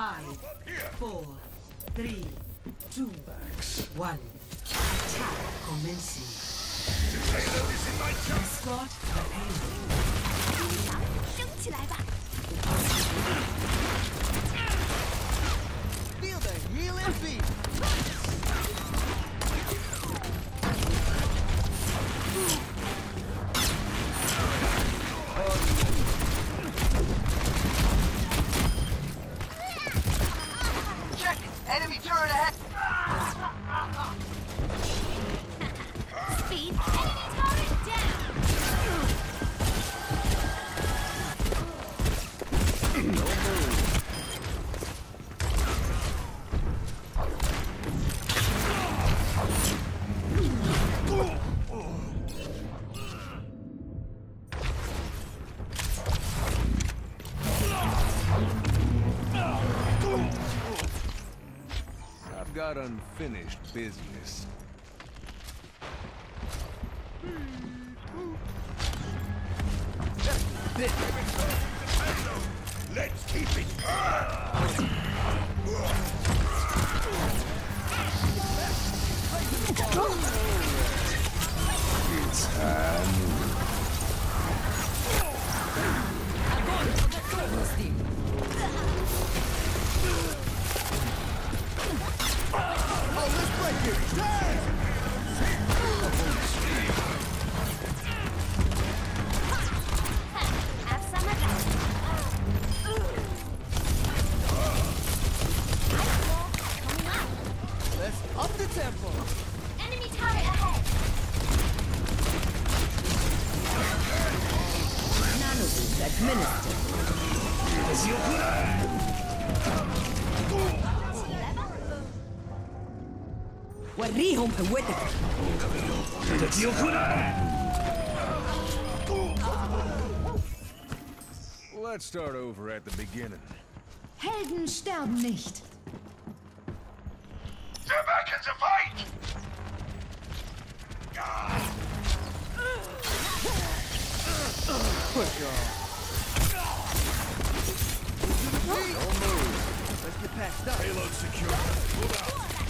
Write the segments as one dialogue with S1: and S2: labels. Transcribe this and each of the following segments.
S1: Five, four, three, two, one. Attack commencing.
S2: Feel the healing beat.
S3: I've got unfinished business.
S4: Let's keep it.
S2: Oh,
S5: away.
S2: Let's
S3: start over at the beginning.
S1: Helden sterben nicht.
S4: They're back in fight! Quick, y'all. Don't move.
S2: Let's get past that.
S4: Payload secure. Move out.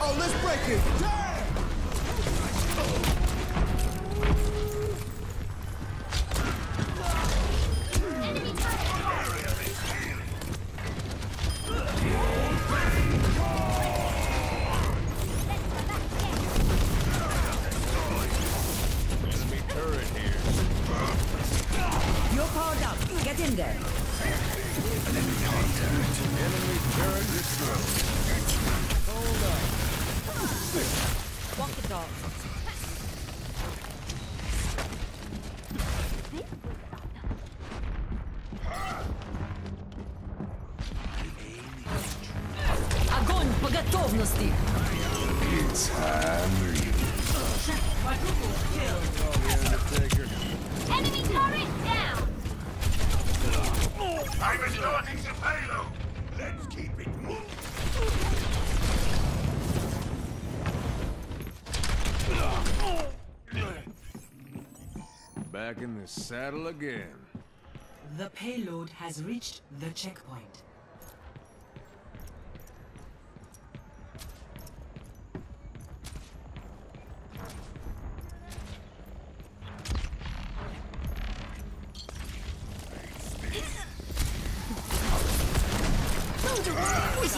S2: Oh, let's break it. Damn!
S1: Огонь по готовности!
S3: Undertaker.
S5: Enemy turret down.
S4: I'm escorting the payload. Let's keep it moving.
S3: Back in the saddle again.
S1: The payload has reached the checkpoint.
S5: 不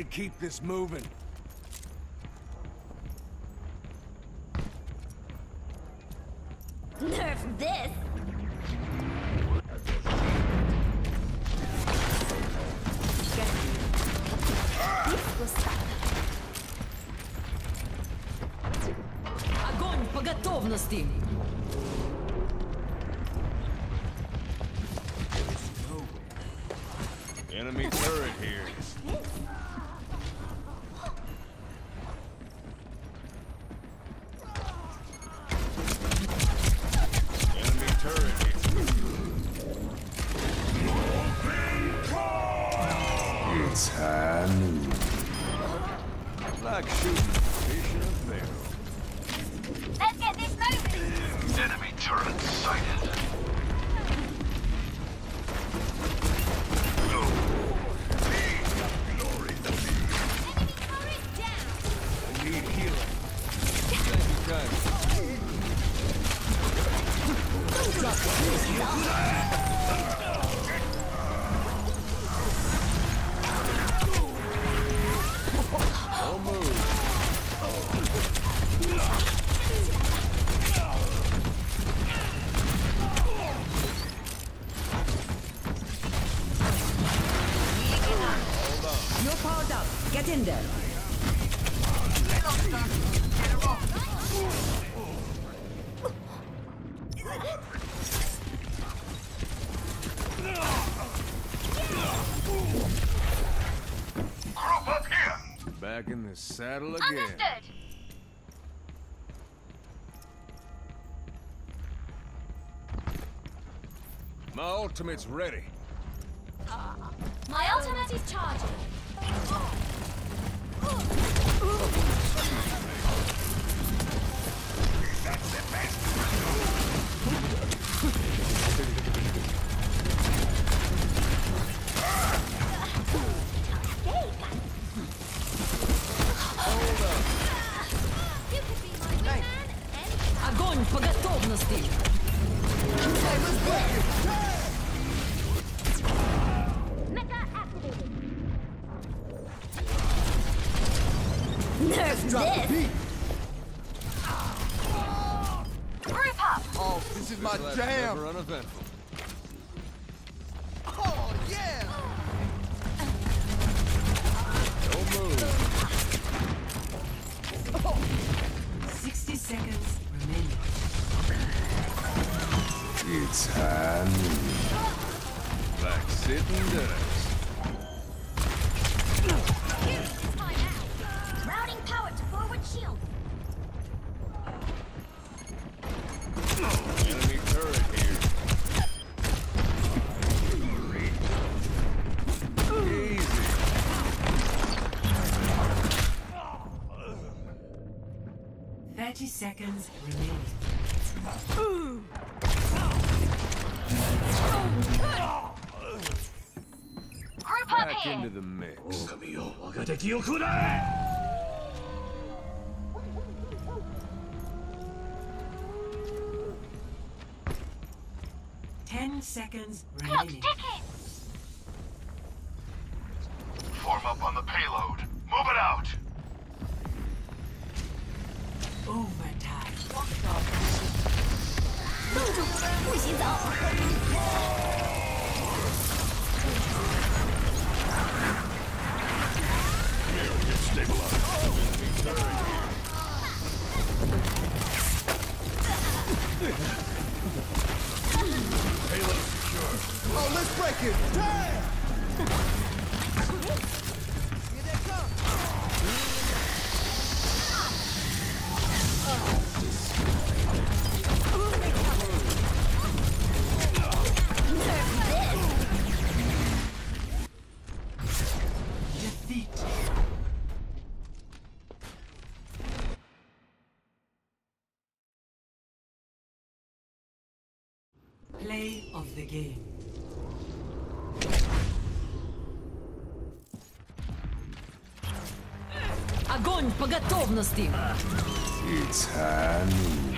S3: to keep this moving.
S5: Nerf this!
S1: Огонь по готовности!
S3: Enemy turret here.
S6: High noon.
S3: Like shooting fish in a barrel.
S5: Let's get this moving!
S4: Enemy turret sighted. No.
S1: You're powered up. Get in there.
S4: Group up here.
S3: Back in the saddle again.
S5: Understood!
S3: My ultimate's ready.
S5: Uh, my ultimate is charging! You Nerf
S2: Drop the
S5: this!
S2: beat.
S5: Group up!
S2: Oh, this is my jam.
S3: Uneventful.
S2: Oh, yeah.
S3: Don't move.
S1: 60 seconds remaining.
S6: It's high noon.
S3: Like sitting ducks.
S5: Shield!
S3: Enemy turret here. Easy.
S1: Thirty seconds remaining.
S5: Group up
S3: Back
S5: here!
S3: into the mix.
S1: Ten seconds
S5: Clock
S1: remaining.
S5: ticking!
S7: Play of the game.
S1: Огонь по готовности!
S8: It's Hanu.